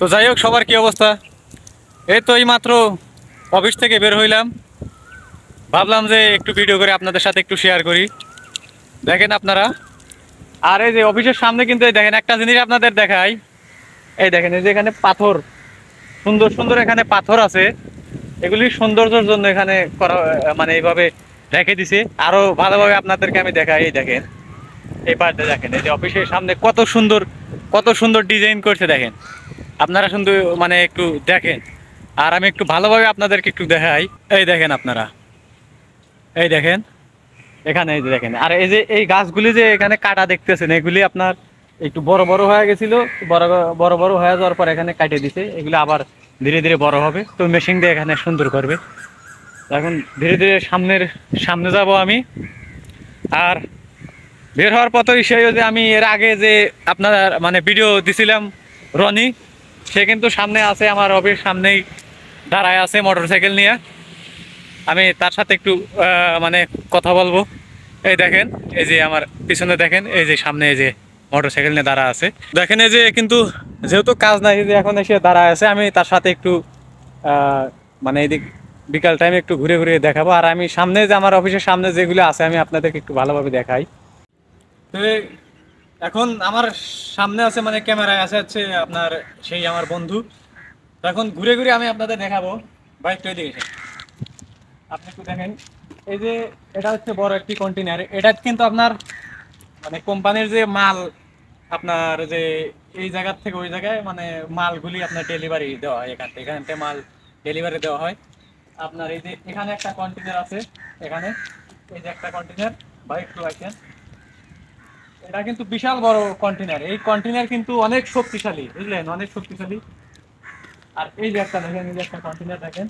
তো যাই হোক, সবার কি অবস্থা? এই তো এই মাত্র অফিস থেকে বের হইলাম। ভাবলাম যে একটু ভিডিও করে আপনাদের সাথে একটু শেয়ার করি। দেখেন আপনারা, আর এই যে অফিসের সামনে কিন্তু এই দেখেন, একটা জিনিস আপনাদের দেখাই। এই দেখেন, এই যে এখানে পাথর, সুন্দর সুন্দর এখানে পাথর আছে। এগুলি সৌন্দর্যের জন্য এখানে করা মানে এইভাবে রেখে দিছে। আরও ভালোভাবে আপনাদেরকে আমি দেখাই, এই দেখেন। এই পার্টটা দেখেন, এই যে অফিসের সামনে কত সুন্দর কত সুন্দর ডিজাইন করছে দেখেন। আপনারা শুধু মানে একটু দেখেন। আর আমি একটু ভালোভাবে আপনাদেরকে একটু দেখাই। এই দেখেন আপনারা। এই দেখেন। এখানে এই যে দেখেন। আর এই যে এই গাছগুলি যে এখানে কাটা দেখতেছেন, এগুলি আপনার একটু বড় বড় হয়ে গেছিল, বড় বড় বড় হয়ে যাওয়ার পর এখানে কাটিয়ে দিছে। এগুলো আবার ধীরে ধীরে বড় হবে। তো মেশিন দিয়ে এখানে সুন্দর করবে। এখন ধীরে ধীরে সামনের, সামনে যাব আমি। আর বের হওয়ার পথ সেই যে আমি এর আগে যে আপনার মানে ভিডিও দিছিলাম রনি সে কিন্তু সামনে আছে, আমার অফিস সামনেই দাঁড়ায় আছে মোটরসাইকেল নিয়ে। আমি তার সাথে একটু মানে কথা বলব। এই দেখেন, এই যে আমার পিছনে দেখেন, এই যে সামনে এই যে মোটরসাইকেল নিয়ে দাঁড়া আছে। দেখেন এই যে কিন্তু যেহেতু কাজ নাই যে এখন এসে দাঁড়ায় আছে, আমি তার সাথে একটু মানে এইদিক বিকাল টাইমে একটু ঘুরে ঘুরে দেখাবো। আর আমি সামনে যে আমার অফিসের সামনে যেগুলো আছে, আমি আপনাদেরকে একটু ভালোভাবে দেখাই। এখন আমার সামনে আছে মানে ক্যামেরায় আছে আপনার সেই আমার বন্ধু। এখন ঘুরে ঘুরে আমি আপনাদের দেখাবো। বাইকটা দিকে আপনি একটু দেখেন। এই যে এটা হচ্ছে বড় একটি কন্টেনার এটা কিন্তু আপনার মানে কোম্পানির যে মাল, আপনার যে এই জায়গার থেকে ওই জায়গায় মানে মালগুলি আপনার ডেলিভারি দেওয়া হয় এখান থেকে। এখান থেকে মাল ডেলিভারি দেওয়া হয়। আপনার এই যে এখানে একটা কন্টেনার আছে, এখানে। এই যে একটা কন্টেনার বাইক আছেন এটা কিন্তু বিশাল বড় কন্টেনার এই কন্টেনার কিন্তু অনেক শক্তিশালী, বুঝলেন? অনেক শক্তিশালী। আর এই যে একটা দেখেন, এই যে একটা কন্টেনার দেখেন।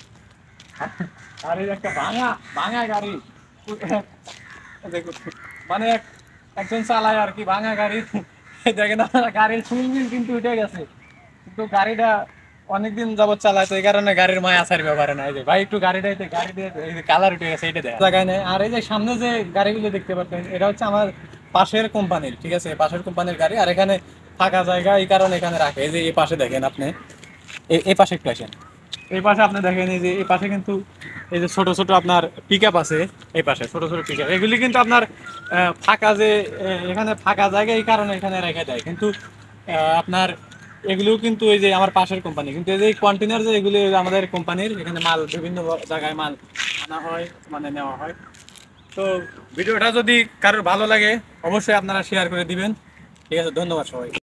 আর এই একটা ভাঙা ভাঙা গাড়ি। দেখুন মানে একজন চালায় আর কি, ভাঙা গাড়ি। দেখেন গাড়ির সুইমিং কিন্তু উঠে গেছে। কিন্তু গাড়িটা অনেকদিন যাবত চালায়, তো এই কারণে গাড়ির মায় আসার ব্যাপারে না। এই যে, ভাই, একটু গাড়িটা, এই গাড়ি দিয়ে কালার উঠে গেছে এটা দেয় জায়গায় নেই আর এই যে সামনে যে গাড়িগুলো দেখতে পাচ্ছেন, এটা হচ্ছে আমার পাশের কোম্পানির, ঠিক আছে? পাশের কোম্পানির গাড়ি আর এখানে ফাঁকা জায়গা এই কারণে এখানে রাখে। এই যে এই পাশে দেখেন আপনি এই- পাশে একটু আসেন। এই পাশে আপনি দেখেন, এই যে এই পাশে কিন্তু এই যে ছোট ছোট আপনার পিক আছে, এই পাশে ছোট ছোট পিক এগুলি কিন্তু আপনার ফাঁকা যে এখানে ফাঁকা জায়গা এই কারণে এখানে রেখে দেয়। কিন্তু আপনার এগুলোও কিন্তু এই যে আমার পাশের কোম্পানি। কিন্তু এই যে কন্টেনার যে এগুলি আমাদের কোম্পানির, এখানে মাল বিভিন্ন জায়গায় মাল আনা হয় মানে নেওয়া হয়। তো ভিডিওটা যদি কারোর ভালো লাগে, অবশ্যই আপনারা শেয়ার করে দিবেন। ঠিক আছে, ধন্যবাদ সবাই